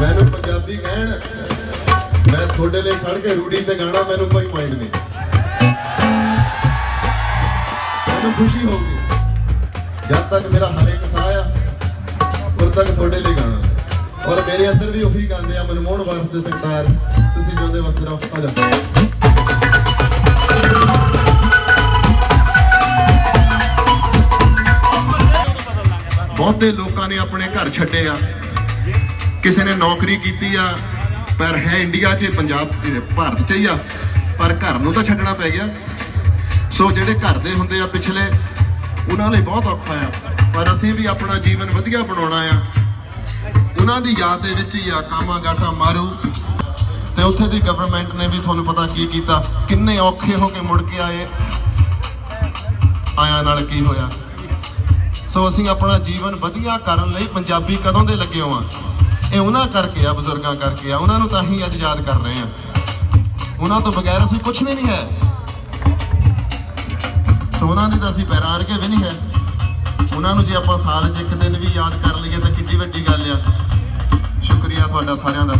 ਮੈਨੂੰ ਪੰਜਾਬੀ ਕਹਿਣ। ਮੈਂ ਤੁਹਾਡੇ ਲਈ ਖੜ ਕੇ ਰੂੜੀ ਤੇ ਗਾਣਾ, ਮੈਨੂੰ ਕੋਈ ਮਾਈਂਡ ਨਹੀਂ। ਮੈਨੂੰ ਖੁਸ਼ੀ ਹੋਊਗੀ ਜਦ ਤੱਕ ਮੇਰਾ ਹਰੇਕ ਸਾਹ ਆ, ਉਦੋਂ ਤੱਕ ਤੁਹਾਡੇ ਲਈ ਗਾਣਾ। ਔਰ ਮੇਰੇ ਅੰਦਰ ਵੀ ਉਹੀ ਗਾਉਂਦੇ ਆ ਮਨਮੋਹਨ ਵਾਰਸ ਦੇ ਸਰਦਾਰ ਤੁਸੀਂ ਜਿਉਂਦੇ ਵਸਦੇ ਰਹੋ ਆ ਜਾ ਬਹੁਤੇ ਲੋਕਾਂ ਨੇ ਆਪਣੇ ਘਰ ਛੱਡੇ ਆ। ਕਿਸੇ ਨੇ ਨੌਕਰੀ ਕੀਤੀ ਆ, ਪਰ ਹੈ ਇੰਡੀਆ 'ਚ, ਪੰਜਾਬ ਇਹ ਭਾਰਤ 'ਚ ਹੀ ਆ। ਪਰ ਘਰ ਨੂੰ ਤਾਂ ਛੱਡਣਾ ਪੈ ਗਿਆ। ਸੋ ਜਿਹੜੇ ਘਰ ਦੇ ਹੁੰਦੇ ਆ ਪਿਛਲੇ, ਉਹਨਾਂ ਲਈ ਬਹੁਤ ਔਖਾ ਆ। ਪਰ ਅਸੀਂ ਵੀ ਆਪਣਾ ਜੀਵਨ ਵਧੀਆ ਬਣਾਉਣਾ ਆ। ਉਹਨਾਂ ਦੀ ਯਾਦ ਦੇ ਵਿੱਚ ਹੀ ਆ ਕਾਮਾ ਗਾਟਾ ਮਾਰੂ। ਤੇ ਉੱਥੇ ਦੀ ਗਵਰਨਮੈਂਟ ਨੇ ਵੀ ਤੁਹਾਨੂੰ ਪਤਾ ਕੀ ਕੀਤਾ। ਕਿੰਨੇ ਔਖੇ ਹੋ ਕੇ ਮੁੜ ਕੇ ਆਏ। ਆਇਆਂ ਨਾਲ ਕੀ ਹੋਇਆ? ਸੋ ਅਸੀਂ ਆਪਣਾ ਜੀਵਨ ਵਧੀਆ ਕਰਨ ਲਈ ਪੰਜਾਬੀ ਕਦੋਂ ਦੇ ਲੱਗੇ ਹੋਵਾਂ? ਇਹ ਉਹਨਾਂ ਕਰਕੇ ਆ, ਬਜ਼ੁਰਗਾਂ ਕਰਕੇ ਆ। ਉਹਨਾਂ ਨੂੰ ਤਾਂ ਹੀ ਅੱਜ ਯਾਦ ਕਰ ਰਹੇ ਆ। ਉਹਨਾਂ ਤੋਂ ਬਗੈਰ ਅਸੀਂ ਕੁਝ ਵੀ ਨਹੀਂ ਹੈ। ਸੋ ਉਹਨਾਂ ਦੀ ਤਾਂ ਅਸੀਂ ਪੈਰਾਰ ਕੇ ਵੀ ਨਹੀਂ ਹੈ। ਉਹਨਾਂ ਨੂੰ ਜੇ ਆਪਾਂ ਸਾਲ 'ਚ ਇੱਕ ਦਿਨ ਵੀ ਯਾਦ ਕਰ ਲਈਏ ਤਾਂ ਕਿੰਨੀ ਵੱਡੀ ਗੱਲ ਆ। ਸ਼ੁਕਰੀਆ ਤੁਹਾਡਾ ਸਾਰਿਆਂ ਦਾ।